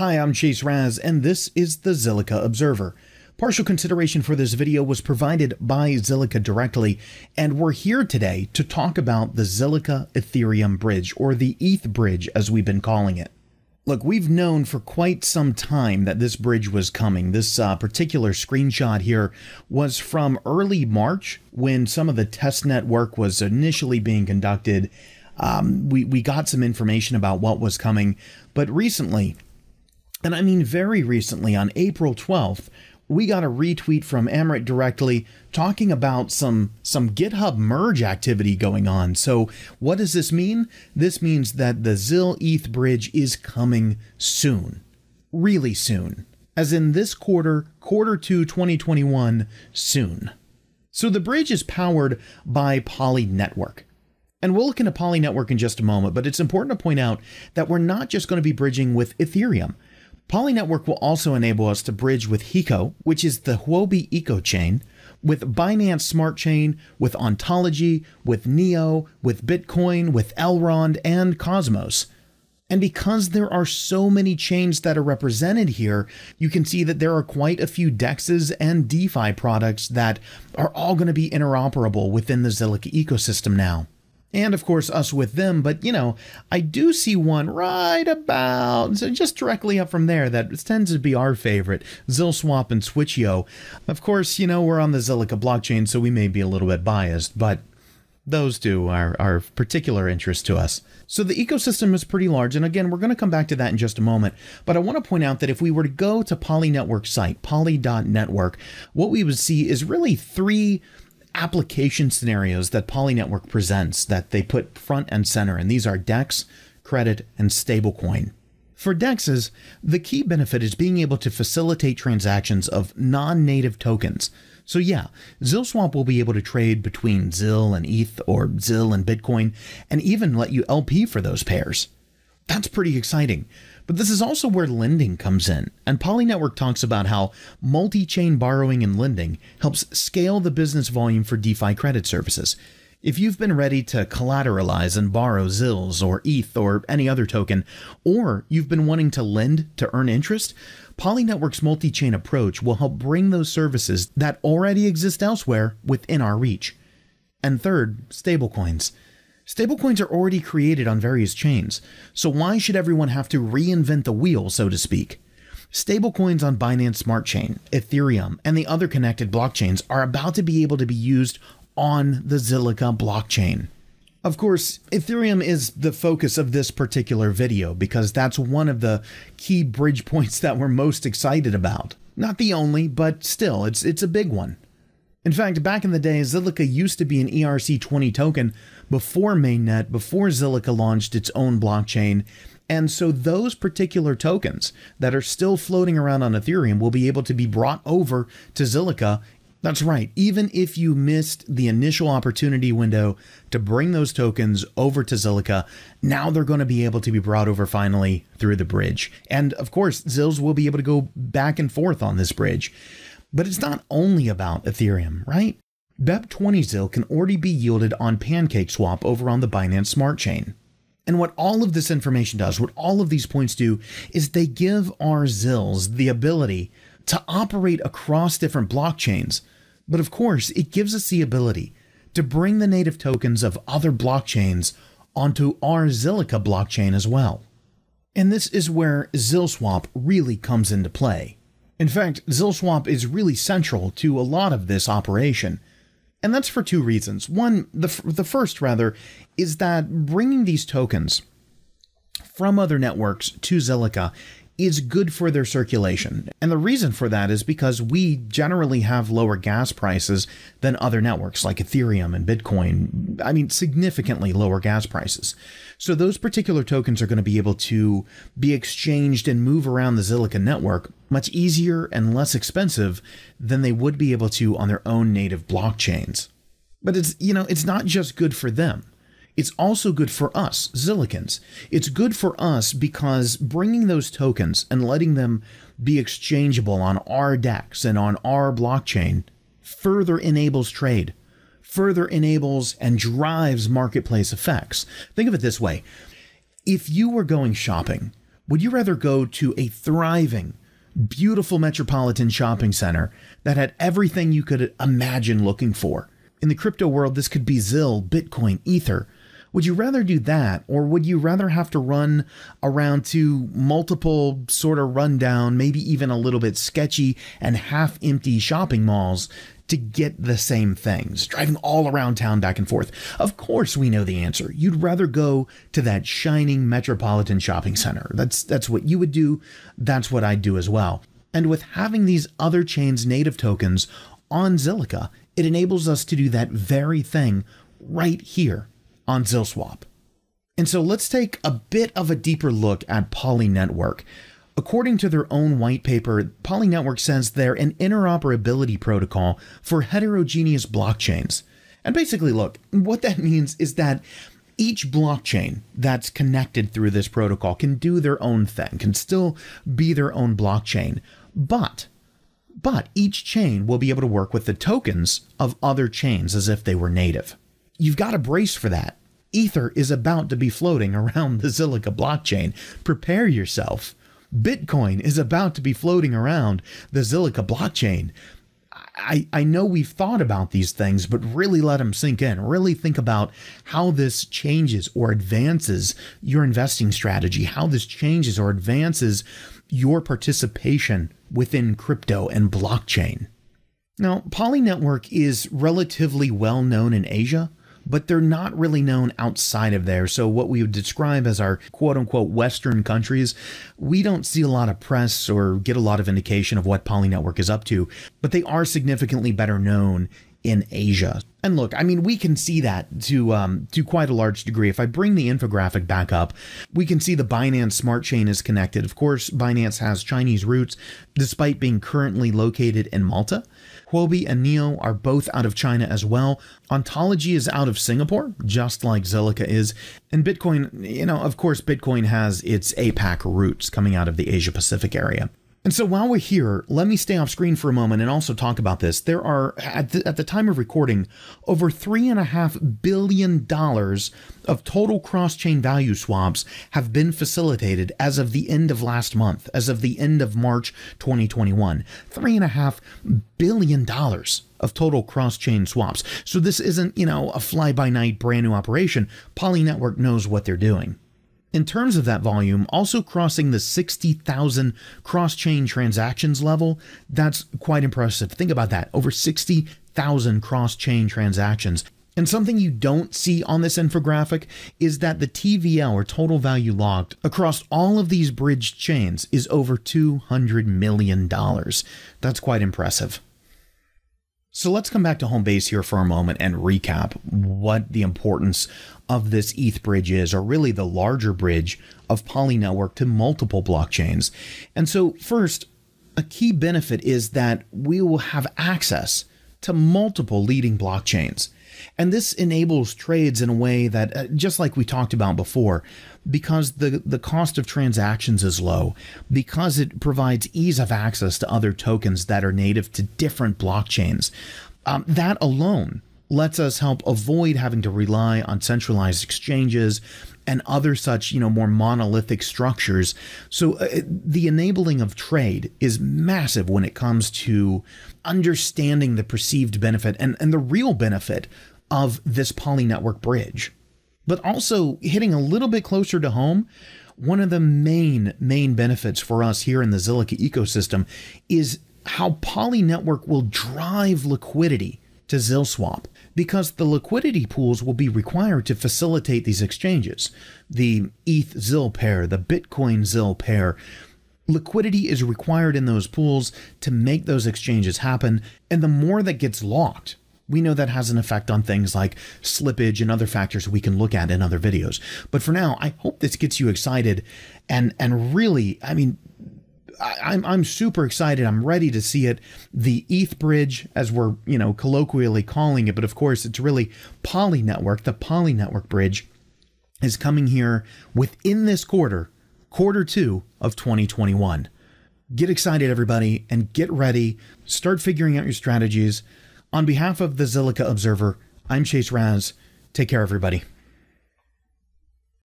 Hi, I'm Chase Raz, and this is the Zilliqa Observer. Partial consideration for this video was provided by Zilliqa directly, and we're here today to talk about the Zilliqa Ethereum Bridge, or the ETH Bridge as we've been calling it. Look, we've known for quite some time that this bridge was coming. This uh, particular screenshot here was from early March when some of the test network was initially being conducted. Um, we, we got some information about what was coming, but recently, and I mean very recently, on April 12th, we got a retweet from Amrit directly talking about some some GitHub merge activity going on. So what does this mean? This means that the ZIL ETH bridge is coming soon. Really soon. As in this quarter, quarter 2 2021, soon. So the bridge is powered by Poly Network. And we'll look into Poly Network in just a moment, but it's important to point out that we're not just going to be bridging with Ethereum. Poly Network will also enable us to bridge with HECO, which is the Huobi Eco Chain, with Binance Smart Chain, with Ontology, with Neo, with Bitcoin, with Elrond, and Cosmos. And because there are so many chains that are represented here, you can see that there are quite a few DEXs and DeFi products that are all going to be interoperable within the Zilliqa ecosystem now and of course us with them. But you know, I do see one right about so just directly up from there that tends to be our favorite, ZilSwap and Switcheo. Of course, you know we're on the Zilliqa blockchain, so we may be a little bit biased, but those two are, are particular interest to us. So the ecosystem is pretty large, and again, we're going to come back to that in just a moment. But I want to point out that if we were to go to Poly Network site, poly.network, what we would see is really three application scenarios that Polynetwork presents that they put front and center, and these are DEX, credit, and stablecoin. For DEXs, the key benefit is being able to facilitate transactions of non-native tokens. So yeah, ZilSwap will be able to trade between ZIL and ETH or ZIL and Bitcoin, and even let you LP for those pairs. That's pretty exciting. But this is also where lending comes in, and Polynetwork talks about how multi chain borrowing and lending helps scale the business volume for DeFi credit services. If you've been ready to collateralize and borrow ZILs or ETH or any other token, or you've been wanting to lend to earn interest, Polynetwork's multi chain approach will help bring those services that already exist elsewhere within our reach. And third, stablecoins. Stablecoins are already created on various chains, so why should everyone have to reinvent the wheel, so to speak? Stablecoins on Binance Smart Chain, Ethereum, and the other connected blockchains are about to be able to be used on the Zilliqa blockchain. Of course, Ethereum is the focus of this particular video because that's one of the key bridge points that we're most excited about. Not the only, but still, it's, it's a big one. In fact, back in the day, Zilliqa used to be an ERC20 token before mainnet, before Zilliqa launched its own blockchain. And so those particular tokens that are still floating around on Ethereum will be able to be brought over to Zilliqa. That's right. Even if you missed the initial opportunity window to bring those tokens over to Zilliqa, now they're going to be able to be brought over finally through the bridge. And of course, Zils will be able to go back and forth on this bridge. But it's not only about Ethereum, right? BEP20 ZIL can already be yielded on PancakeSwap over on the Binance Smart Chain. And what all of this information does, what all of these points do, is they give our ZILs the ability to operate across different blockchains. But of course, it gives us the ability to bring the native tokens of other blockchains onto our Zilliqa blockchain as well. And this is where ZilSwap really comes into play. In fact, ZilSwap is really central to a lot of this operation and that's for two reasons. One, the, the first rather, is that bringing these tokens from other networks to Zilliqa is good for their circulation. And the reason for that is because we generally have lower gas prices than other networks like Ethereum and Bitcoin. I mean, significantly lower gas prices. So those particular tokens are going to be able to be exchanged and move around the Zilliqa network much easier and less expensive than they would be able to on their own native blockchains. But it's, you know, it's not just good for them. It's also good for us, Zilliqans. It's good for us because bringing those tokens and letting them be exchangeable on our DEX and on our blockchain further enables trade, further enables and drives marketplace effects. Think of it this way if you were going shopping, Would you rather go to a thriving, beautiful metropolitan shopping center that had everything you could imagine looking for? In the crypto world, this could be ZIL, Bitcoin, Ether. Would you rather do that, or would you rather have to run around to multiple sort of rundown, maybe even a little bit sketchy and half empty shopping malls to get the same things, driving all around town back and forth? Of course, we know the answer. You'd rather go to that shining metropolitan shopping center. That's that's what you would do. That's what I'd do as well. And with having these other chains' native tokens on Zilliqa, it enables us to do that very thing right here on ZilSwap. And so let's take a bit of a deeper look at Poly Network. According to their own white paper, Poly Network says they're an interoperability protocol for heterogeneous blockchains. And basically, look, what that means is that each blockchain that's connected through this protocol can do their own thing, can still be their own blockchain, but but each chain will be able to work with the tokens of other chains as if they were native. You've got to brace for that. Ether is about to be floating around the Zilliqa blockchain. Prepare yourself. Bitcoin is about to be floating around the Zilliqa blockchain. I, I know we've thought about these things, but really let them sink in. Really think about how this changes or advances your investing strategy, how this changes or advances your participation within crypto and blockchain. Now, Poly Network is relatively well known in Asia but they're not really known outside of there. So, what we would describe as our quote unquote Western countries, we don't see a lot of press or get a lot of indication of what Poly Network is up to, but they are significantly better known in Asia. And look, I mean, we can see that to um, to quite a large degree. If I bring the infographic back up, we can see the Binance Smart Chain is connected. Of course, Binance has Chinese roots, despite being currently located in Malta. Huobi and Neo are both out of China as well. Ontology is out of Singapore, just like Zilliqa is. And Bitcoin, you know, of course, Bitcoin has its APAC roots coming out of the Asia Pacific area. And so while we're here, let me stay off screen for a moment and also talk about this. There are, at the, at the time of recording, over $3.5 billion of total cross chain value swaps have been facilitated as of the end of last month, as of the end of March 2021. $3.5 billion of total cross chain swaps. So this isn't, you know, a fly by night brand new operation. Poly Network knows what they're doing. In terms of that volume, also crossing the 60,000 cross chain transactions level, that's quite impressive. Think about that over 60,000 cross chain transactions. And something you don't see on this infographic is that the TVL or total value locked across all of these bridged chains is over $200 million. That's quite impressive. So let's come back to home base here for a moment and recap what the importance of this ETH bridge is, or really the larger bridge of Poly Network to multiple blockchains. And so, first, a key benefit is that we will have access to multiple leading blockchains. And this enables trades in a way that, uh, just like we talked about before, because the, the cost of transactions is low, because it provides ease of access to other tokens that are native to different blockchains. Um, that alone lets us help avoid having to rely on centralized exchanges and other such, you know, more monolithic structures. So uh, the enabling of trade is massive when it comes to understanding the perceived benefit and, and the real benefit of this poly network bridge. But also hitting a little bit closer to home, one of the main, main benefits for us here in the Zilliqa ecosystem is how Poly Network will drive liquidity to ZilSwap because the liquidity pools will be required to facilitate these exchanges. The ETH ZIL pair, the Bitcoin ZIL pair, liquidity is required in those pools to make those exchanges happen. And the more that gets locked, we know that has an effect on things like slippage and other factors we can look at in other videos. But for now, I hope this gets you excited and and really, I mean, I, am I'm super excited. I'm ready to see it. The ETH bridge, as we're you know colloquially calling it, but of course it's really Poly Network. The Poly Network bridge is coming here within this quarter, quarter two of 2021. Get excited, everybody, and get ready. Start figuring out your strategies. On behalf of the Zilliqa Observer, I'm Chase Raz. Take care, everybody.